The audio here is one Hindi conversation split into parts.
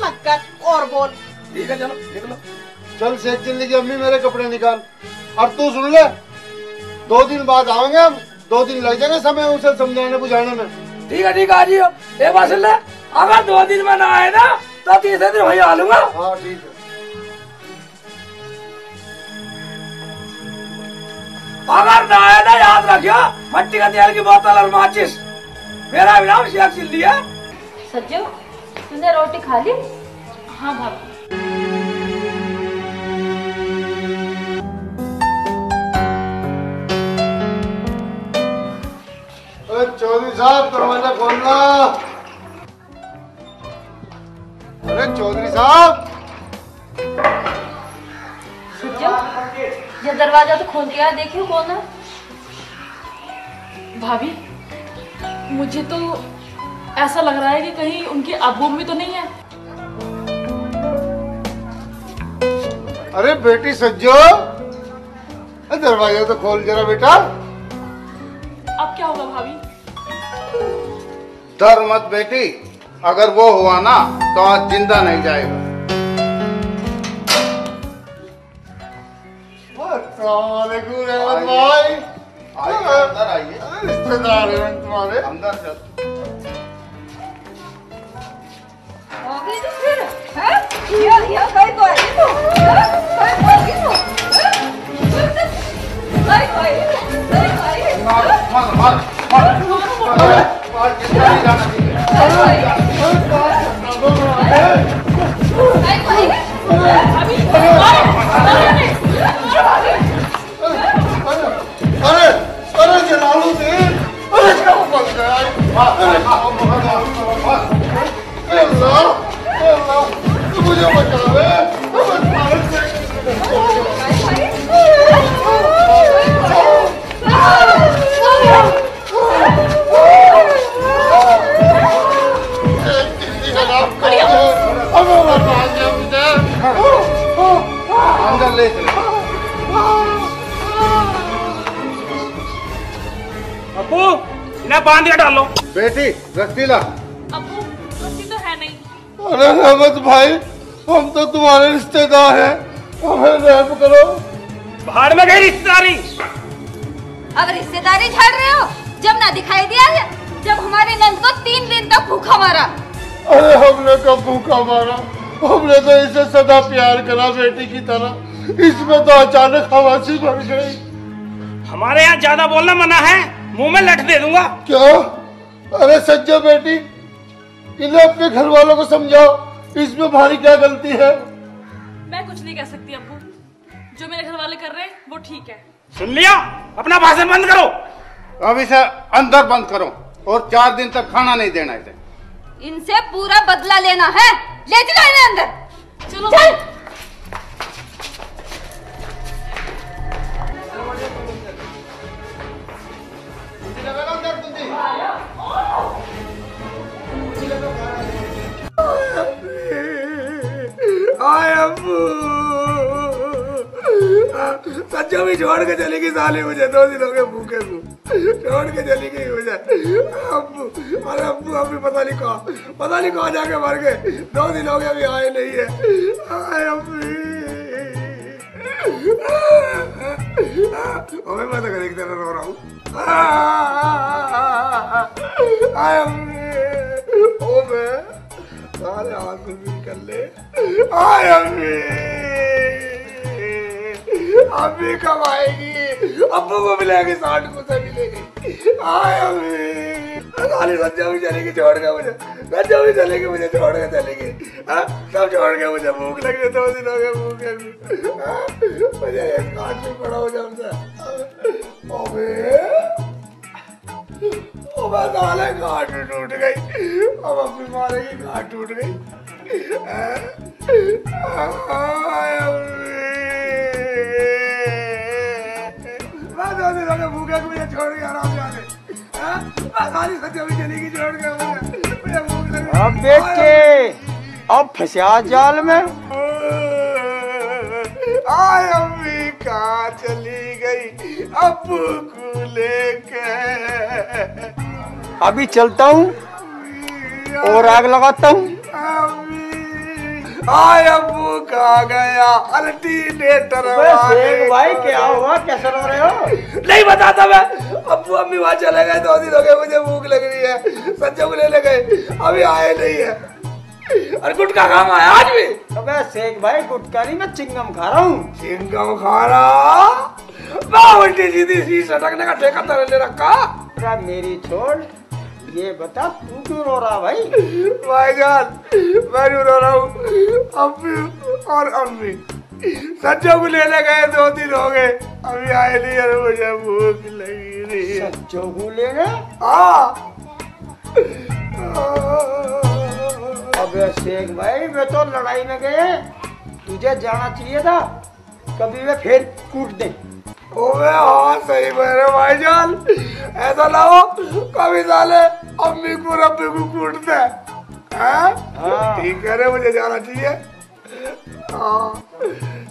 मत कर और बोल। ठीक है चलो निकलो। चल शेख चिल्ली की अम्मी मेरे कपड़े निकाल। और तू सुन ले दो दिन बाद आएँगे हम दो दिन लग जाएँगे समय उसे समझाने बुझाने में। ठीक है ठीक है आ जियो एक बात सुन ले अगर दो दिन में ना आए ना तो तीसरे दिन वही आ लूँगा। हाँ ठीक है। अगर ना आए ना याद रखियो मट्टी का तेल की बोतल और माचिस। मेरा भी नाम शेख चिल्ली है। सज्जो तूने रोटी खा ली? हाँ भाभी। अरे चौधरी साहब दरवाज़ा खोलना अरे चौधरी साहब। ये दरवाज़ा तो खोल के आया देखियो कौन है। भाभी मुझे तो ऐसा लग रहा है कि कहीं उनके अब्बू भी तो नहीं है। अरे बेटी सज्जो दरवाज़ा तो खोल जरा बेटा। अब क्या होगा भाभी? डर मत बेटी अगर वो हुआ ना तो आज ज़िंदा नहीं जाएगा। भाई। आइए अंदर आइए। रिश्तेदार हैं तुम्हारे। अंदर चल। हैं इन्हें बाँध के डालो। बेटी रस्सी ला। अब्बू रस्सी तो है नहीं। अरे भाई हम तो तुम्हारे रिश्तेदार हैं। हमें रहम करो। भाड़ में गई रिश्तेदारी। अब रिश्तेदारी झाड़ रहे हो जब ना दिखाई दिया है जब हमारे नंद को तीन दिन तक भूखा मारा। अरे हमने कब भूखा मारा? हमने तो इसे सदा प्यार करा बेटी की तरह। इसमें तो अचानक हवासी भर गई। हमारे यहाँ ज़्यादा बोलना मना है। मुँह में लठ दे दूँगा। क्या? अरे सज्जो बेटी इन्हें अपने घर वालों को समझाओ। इसमें भारी क्या गलती है? मैं कुछ नहीं कह सकती अबू जो मेरे घर वाले कर रहे हैं वो ठीक है। सुन लिया? अपना भाषण बंद करो। अब इसे अंदर बंद करो और चार दिन तक खाना नहीं देना इसे। इनसे पूरा बदला लेना है। ले चलो इन्हें अंदर। चलो। चल। छोड़ के चली गई साली मुझे, दो दिन हो गए भूखे को छोड़ के चली गई मुझे। अब्बू अरे अब्बू अभी पता नहीं कहा, पता नहीं कहाँ जाके मर गए। दो दिन हो गए अभी आए नहीं है। आय अब्बू अबे, मैं तो घर एक तरह रो रहा हूँ। आय अब्बू ओ, मैं सारे आँसू भी कर ले। आय अम्मी अम्मी कब आएगी अब्बू को मिलेगी साठ को से मिलेगी संजय भी चलेगी छोड़ के मुझे। संजय भी चलेगी, मुझे छोड़ के चलेगी। सब छोड़ के मुझे भूख लग रही दो दिन हो गए भूखे मुझे काट में पड़ा हो अबे। ओ बस साले गांठ टूट गई। अब अपनी मारे की गांठ टूट गई। हो गए भूखे को मुझे छोड़ के आराम हाँ? मैं सारी सच्चा भी चलेगी छोड़ के मुझे। भूख लगी। अब बेटे अब फंसा जाल में। आय अम्मी कहाँ चली गई अब्बू को लेके। अभी चलता हूँ और आग लगाता हूँ। आय अबू कहा गया अल्टीनेटर भाई क्या हुआ? कैसे रो रहे हो? नहीं बताता मैं। अबू अम्मी वहाँ चले गए दो दिन हो गए मुझे भूख लग रही है। संजय को लेने गए अभी आए नहीं है। अरे गुटका काम आया आज भी? अबे शेख भाई गुटका नहीं मैं चिंगम खा रहा हूँ। चिंगम खा रहा? मैं उल्टी सीधी सी सटकने का ठेका तेरे ले रखा मेरी छोड़। ये बता तू क्यों रो रहा भाई? भाईजान मैं क्यों रो रहा हूँ? अम्मी और अम्मी संजय को लेने गए दो दिन हो गए। अभी आए नहीं और मुझे भूख लगी रही है सच्चो को लेने हाँ? अबे शेख भाई मैं तो लड़ाई में गए। तुझे जाना चाहिए था। कभी वे फिर कूट दे। ओबे हाँ सही मेरे भाईजान ऐसा ना हो कभी साले अम्मी को रब्बी को कूटते हैं? हाँ। ठीक है रे मुझे जाना चाहिए। हाँ।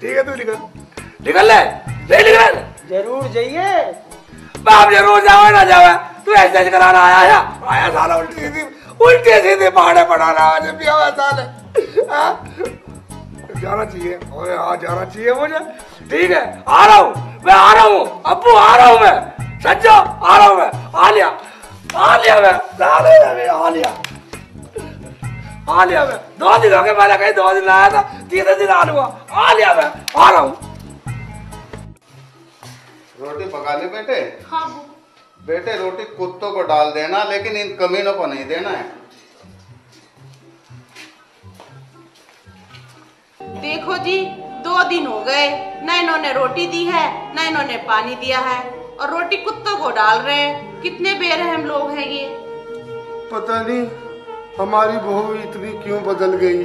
ठीक है तू निकल। निकल ले। ले निकल। ज़रूर जाइए। बाप ज़रूर जावे ना जावे तू ऐसे कराना आया है आया साला उल्टी सीधी। उल्टी सीधी पहाड़े पढ़ाना आज भी आया साले? जाना चाहिए। ओए हाँ जाना चाहिए मुझे। ठीक है आ रहा हूँ। मैं आ रहा हूँ। अब्बू आ रहा हूँ मैं। सच्चो आ रहा हूँ मैं। आ लिया। आ लिया मैं। साले अभी आ लिया। आ लिया मैं। दो दिन हो गए मैंने कहीं दो दिन आया था। तीसरे दिन आ लूँगा आ लिया मैं। आ रहा हूँ। रोटी पका ली बेटे? हाँ बेटे रोटी कुत्तों को डाल देना लेकिन इन कमीनों को नहीं देना है। देखो जी दो दिन हो गए। न इन्होंने रोटी दी है न इन्होंने पानी दिया है। और रोटी कुत्तों को डाल रहे हैं। कितने बेरहम लोग हैं ये। पता नहीं हमारी बहू इतनी क्यों बदल गई?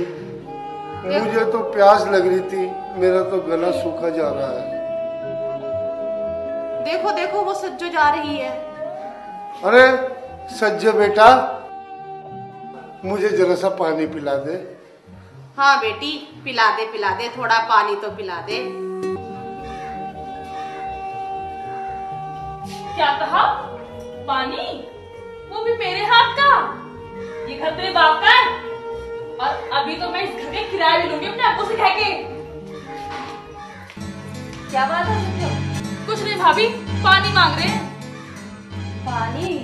मुझे तो प्यास लग रही थी। मेरा तो गला सूखा जा रहा है। देखो देखो वो सज्जो जा रही है। अरे सज्जो बेटा मुझे जरा सा पानी पिला दे। हाँ बेटी पिला दे पिला दे थोड़ा पानी तो पिला दे। क्या कहा? पानी? वो भी मेरे हाथ का? ये घर तेरे बाप का है? और अभी तो मैं इस घर के किराया भी लूँगी अपने अब्बू से कह के। क्या बात है कुछ नहीं भाभी पानी मांग रहे हैं। पानी?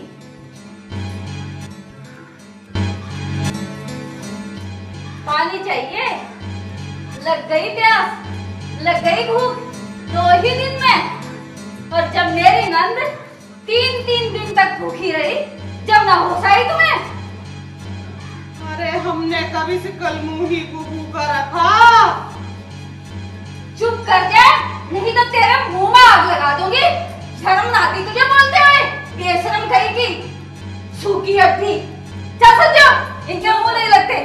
पानी चाहिए। लग गई प्यास लग गई भूख दो ही दिन में। और जब मेरी नंद तीन तीन दिन तक भूखी रही जब ना होश आई तुम्हें। अरे हमने कभी से कल मुँह ही को भूखा रखा। चुप कर जा नहीं तो तेरे मुँह में आग लगा दूँगी। शर्म ना आती तुझे बोलते हुए बेशरम कहेगी सूखी अभी चल समझो इनके मुँह नहीं लगते।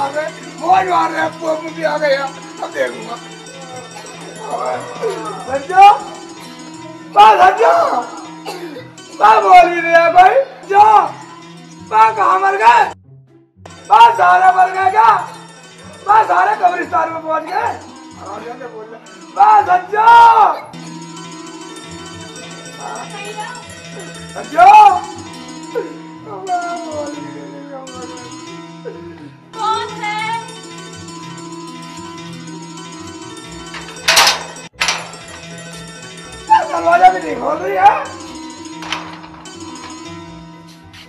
मार रहे मौज मार रहे अब्बू अम्मी भी आ गए अब देखूँगा। संजो बा संजो बा बोल है भाई। जो बा कहाँ मर गए? बा सारे मर गए क्या? बा सारे कब्रिस्तान में पहुँच गए? रहे, बा संजो संजो दरवाज़ा भी नहीं खोल रही है।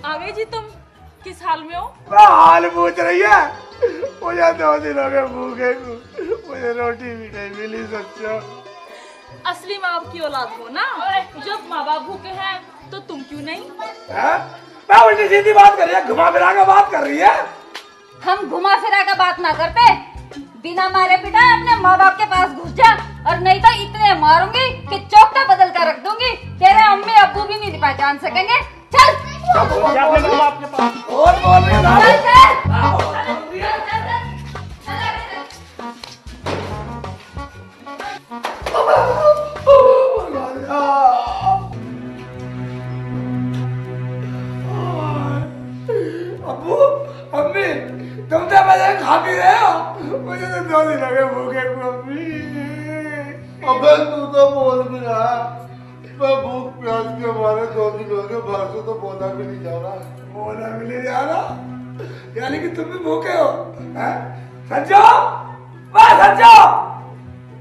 आ गई जी तुम किस हाल में हो? मैं हाल पूछ रही है। मुझे दो दिन हो गए भूखे मुझे रोटी भी नहीं मिली सच्चो। असली माँ बाप की औलाद हो ना? जब माँ बाप भूखे हैं तो तुम क्यों नहीं? हैं? मैं उल्टी सीधी बात कर रही है घुमा फिरा के बात कर रही है। हम घुमा फिरा का बात ना करते। बिना मारे पिटा अपने माँ बाप के पास घुस जा। और नहीं तो इतने मारूँगी कि चौकटा बदल कर रख दूँगी। तेरे अम्मी अब्बू भी नहीं पहचान सकेंगे। चल। और बोल रही अम्मी तुम तो मुझे खा पी रहे हो। मुझे तो दो दिन हो गए भूखे को अभी अबे तू तो बोल भी रहा। मैं भूख प्यास के मारे दो दिन हो गए, बाहर से तो बोला भी नहीं जा रहा। बोला भी नहीं जा रहा? यानी कि तुम भी भूखे हो? संजो वाह संजो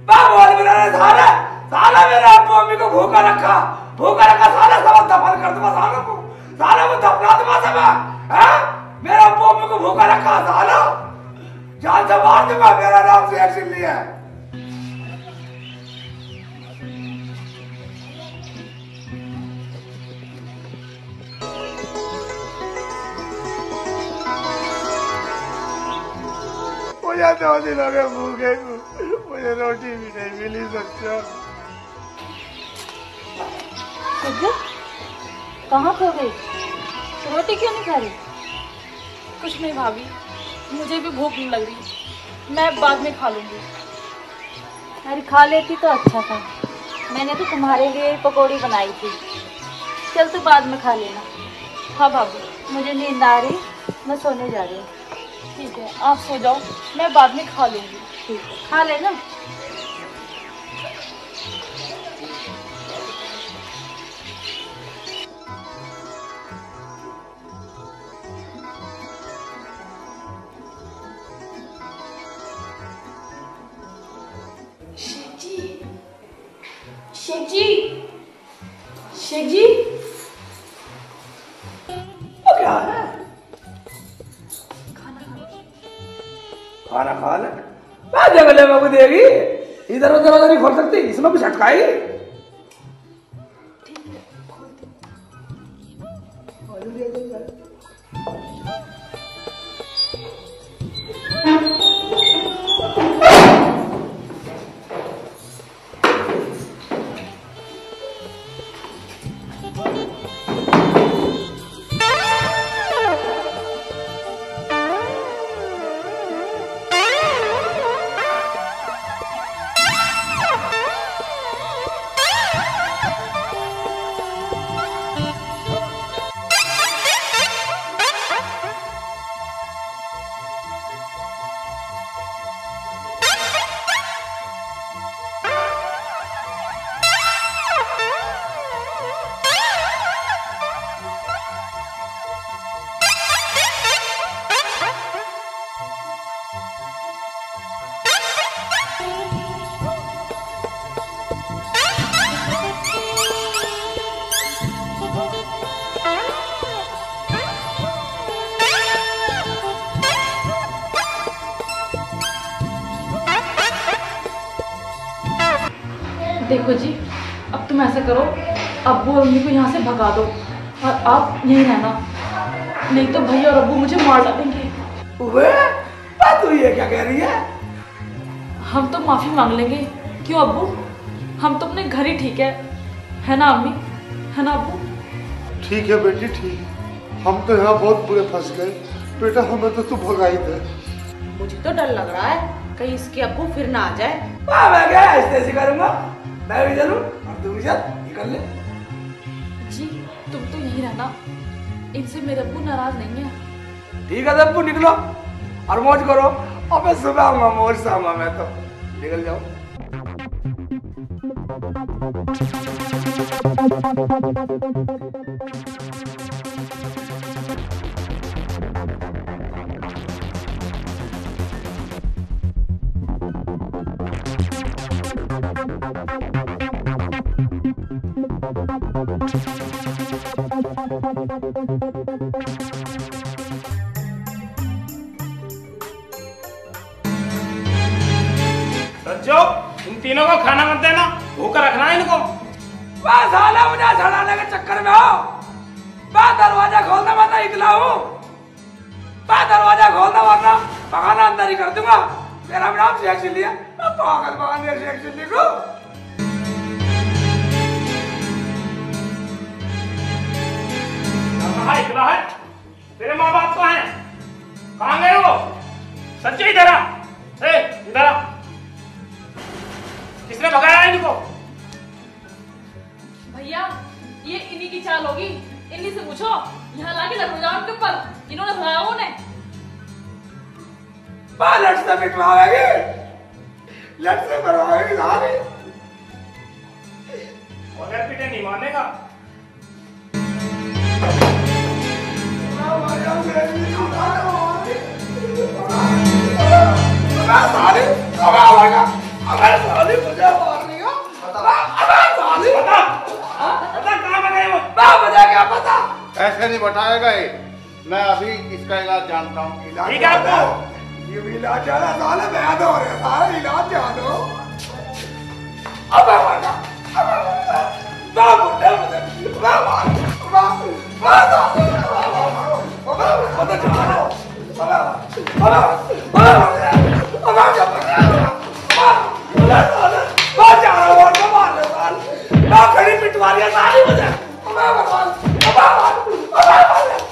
वाह बोल भी रहे साले। साला मेरे अब्बू अम्मी को भूखा रखा। भूखा रखा, साला सब दफन कर दूँगा सालों को। साला को दफना दूँगा सब, हैं? मेरे अब्बू अम्मी को भूखा रखा, साला। जान से मार दूँगा, मेरा नाम से एक्शन लिया है। मुझे दो दिन हो गए भूखे मुझे रोटी भी नहीं मिली सच्चा कहाँ खो गई? रोटी क्यों नहीं खा रही? कुछ नहीं भाभी, मुझे भी भूख नहीं लग रही। मैं बाद में खा लूँगी। अरे खा लेती तो अच्छा था। मैंने तो तुम्हारे लिए पकौड़ी बनाई थी। चल तो बाद में खा लेना। हाँ भाभी, मुझे नींद आ रही, मैं सोने जा रही हूँ। ठीक है आप सो जाओ मैं बाद में खा लूँगी। ठीक है खा लेना। देगी इधर उधर उधर नहीं खोल सकती इसमें कुछ अटकाई अब्बू और अम्मी को यहाँ से भगा दो और आप यहीं रहना। नहीं तो भैया और अब्बू मुझे मार डालेंगे। वे बात हुई है क्या कह रही है? हम तो माफ़ी मांग लेंगे। क्यों अब्बू हम तो अपने घर ही ठीक है। है ना अम्मी? है ना अब्बू ठीक है बेटी ठीक। है हम तो यहाँ बहुत बुरे फंस गए। बेटा हमें तो तू भगाई दे। मुझे तो डर लग रहा है कहीं इसके अबू फिर ना आ जाए। हाँ, मैं क्या ऐसे करूँगा। मैं भी चलूँ और तू भी चल निकल ले। तुम ना? इनसे मेरे अबू नाराज़ नहीं है। ठीक है, अबू, निकलो। और मौज करो। अब सुबह आऊँगा, मौज से आऊँगा मैं तो। निकल जाओ। सज्जो रखना इनको। बस साला मुझे छड़ाने के चक्कर में हो। मैं दरवाज़ा खोलना मारना इतना हूँ। मैं दरवाज़ा खोलना, वरना पकाना अंदर ही कर दूँगा। मेरा नाम शेख चिल्ली है। मैं पागल बगाने शेख चिल्ली को बा लट से मरवाएगी सारी बगैर पीटे नहीं मानेगा। सारी अब हमारे साली मुझे मारनी हो। हमारे साली। बता। बता कहाँ में वो? बा मुझे क्या पता? ऐसे नहीं बताएगा ये। मैं अभी इसका इलाज जानता हूँ। ठीक है आपको ये भी जाना साले मैं तो हो रहे सारे इलाज जानो अब आएगा बा मुझे मुझे बा मार बा बा बा पता जानो बा बा बा बा बा जा रहा हूँ तो मार ले साल बा खड़ी पिटवा लिया साली मुझे बा बा बा बा बा अब वो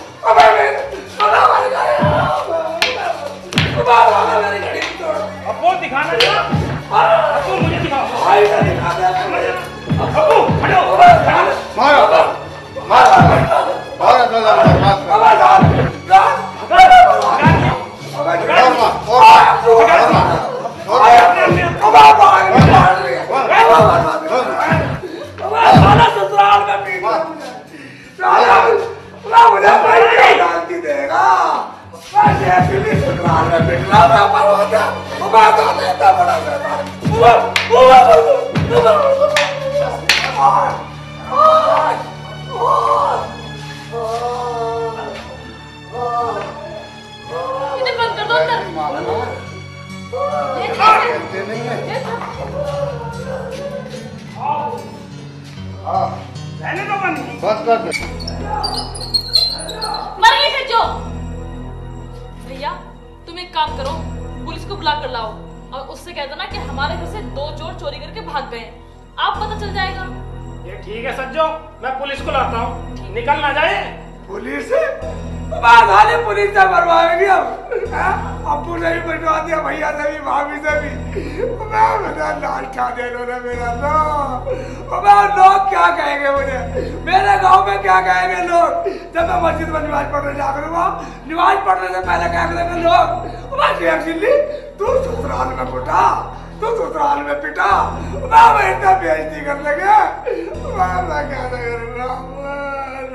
दिखाना जरा मुझे दिखाओ अबू हटो मारो मारो मारो और मार और है। हाँ रहने दो बंद। बस कर दे। निकल ना जाए। पुलिस? बात पुलिस से मरवाएँगे हम। हाँ? अब्बू ने भी बटवा दिया, भैया से भी, भाभी से भी। मैं बता लाल खा दे इन्होंने मेरा तो। मैं लोग क्या कहेंगे मुझे? मेरे गाँव में क्या कहेंगे लोग? जब मैं मस्जिद में नमाज़ पढ़ने जा करूँगा नमाज़ पढ़ने से पहले क्या करेंगे लोग? चिल्ली तू ससुराल में फुटा, तू ससुराल में पिटा। मैं इतना बेइज्जती कर लगे मैं क्या करूँगा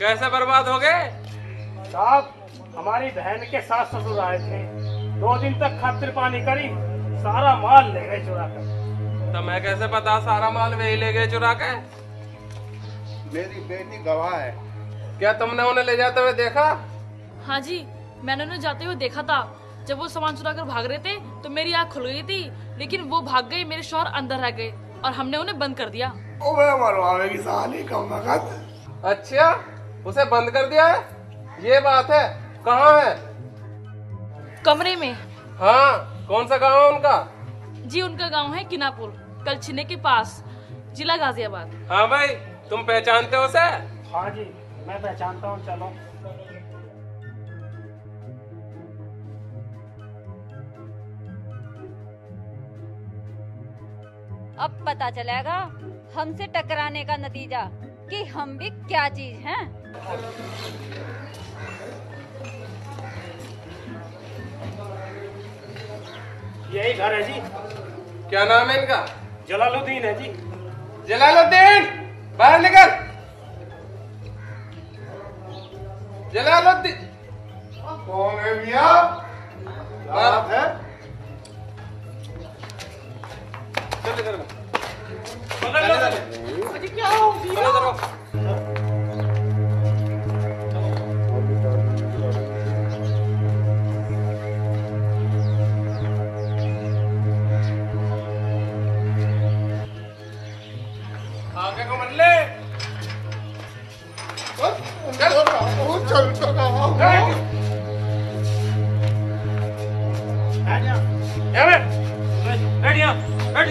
कैसे बर्बाद हो गए? साहब हमारी बहन के सास ससुर आए थे। दो दिन तक खातिर पानी करी सारा माल ले गए चुरा कर तो मैं कैसे पता सारा माल वही ले गए चुरा के मेरी बेटी गवाह है। क्या तुमने उन्हें ले जाते हुए देखा? हाँ जी मैंने उन्हें जाते हुए देखा था। जब वो सामान चुरा कर भाग रहे थे तो मेरी आँख खुल गई थी लेकिन वो भाग गए मेरे शौहर अंदर रह गए और हमने उन्हें बंद कर दिया। ओ मैं मरवाएगी साली कम वक्त अच्छा उसे बंद कर दिया है? ये बात है। कहाँ है? कमरे में। हाँ कौन सा गाँव है उनका? जी उनका गाँव है किनापुर कलछिने के पास जिला गाजियाबाद। हाँ भाई तुम पहचानते हो उसे? हाँ जी मैं पहचानता हूँ चलो। अब पता चलेगा हमसे टकराने का नतीजा। कि हम भी क्या चीज़ हैं? यही घर है जी। क्या नाम है इनका? जलालुद्दीन है जी। जलालुद्दीन बाहर निकल। जलालुद्दीन। कौन है भैया बात है। चल को। पकड़ लो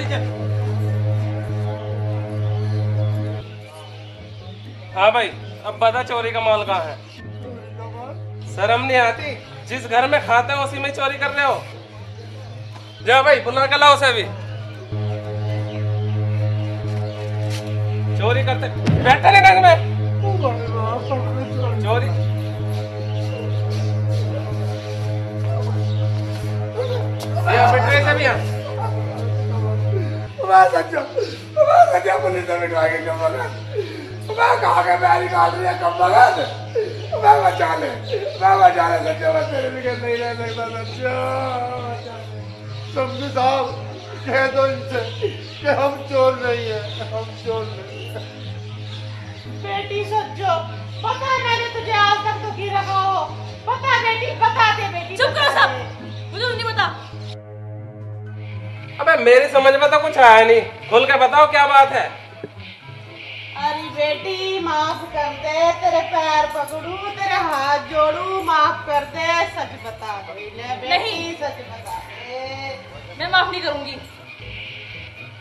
चलो हूँ भाई, अब बता चोरी का माल कहाँ है? शर्म नहीं आती। जिस घर में खाते हो, उसी में चोरी कर रहे हो। जा भाई, बुला कर लाओ उसे भी चोरी करते बैठे नहीं रंग में। चोरी। बैठ थे भी यहाँ। मैं सच्चा मैं सच्चा पुलिस में बिठा के लगा मैं कहा के मैं निकाल रही कम लगा मैं बचा ले मैं बचा ले सच्चा मैं तेरे बिगड़ नहीं रह सकता सच्चा। समझी साहब कह दो इनसे कि हम चोर नहीं है हम चोर नहीं है। बेटी सच्चो पता है मैंने तुझे आज तक दुखी रखा हो? पता है बेटी बता दे बेटी चुप करो सब। मुझे नहीं पता। अबे मेरी समझ में तो कुछ आया नहीं। खुल के बताओ क्या बात है। बेटी माफ़ कर दे तेरे पैर पकड़ू तेरे हाथ जोड़ू माफ़ कर दे सच बता दे। ले बेटी। सच बता दे। मैं माफ़ नहीं करूँगी।